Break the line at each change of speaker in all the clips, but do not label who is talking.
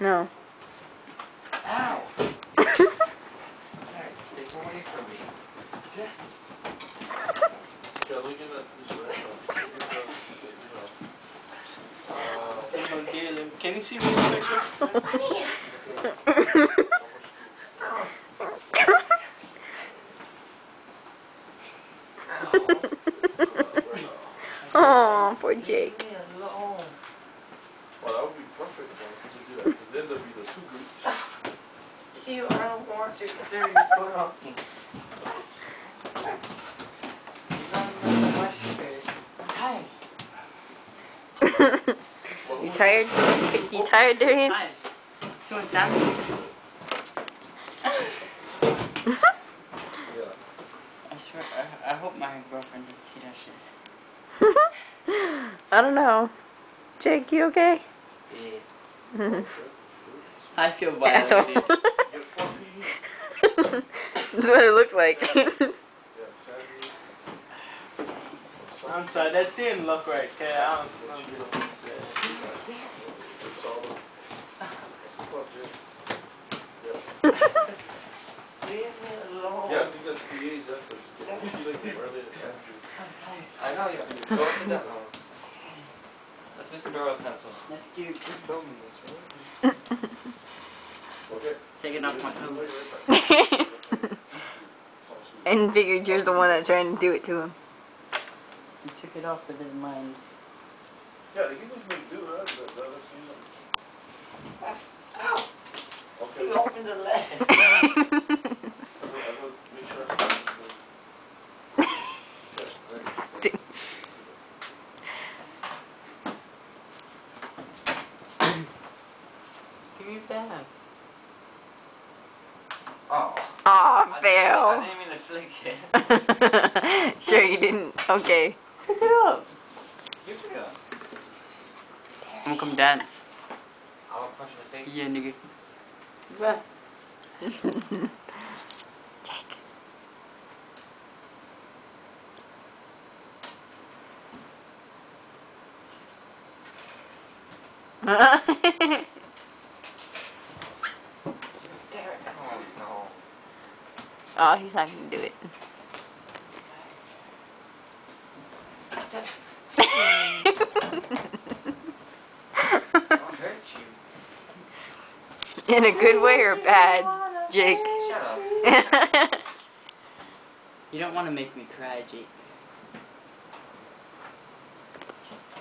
No.
Ow! Alright, stay away from me.
Kelly, get that this way. Get. Uh,
Can you see me in the picture?
Oh, poor Jake.
Leave me alone.
Well, that would be perfect for us to do that, 'cause then there'll be the two groups.
You, Want you to do your foot off me. You don't know my spirit. I'm tired.
You tired? You Darian?
Too much.
Yeah.
I swear, I, I hope my girlfriend doesn't see that shit.
I don't know. Jake, you okay?
Yeah. I feel violated.
Get four P.
That's what it looks like.
I'm sorry, that didn't look right, okay? I don't know this is,
It's all the- What's up, Jay? Yes.
Leave me alone.
Yeah, I think that's the age, you like the.
I'm tired.
I know you do. Go sit down. That's Mr. Doro's pencil.
That's cute. You told me this, right?
Okay.
Taking off my
I'll
and figured you're the one that's trying to do it to him.
He took it off with his mind.
Yeah, he just made do that, that, that, that's, you know.
Ow!
Okay.
You opened the leg.
I will, I will make sure. I- Okay, right.
Give me back.
Oh.
oh Aw,
I didn't mean to flick it.
sure you didn't. Okay.
Pick it up.
You took it.
I'm gonna come dance.
I will punch in the face.
Yeah, nigga. What?
Jake.
Oh
oh, he's not gonna do it.
I'll hurt you.
In a good way or bad, Jake?
Shut up.
You don't want to make me cry, Jake.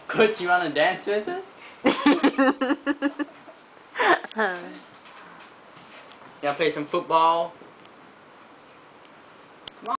Could you want to dance with us? You want to play some football?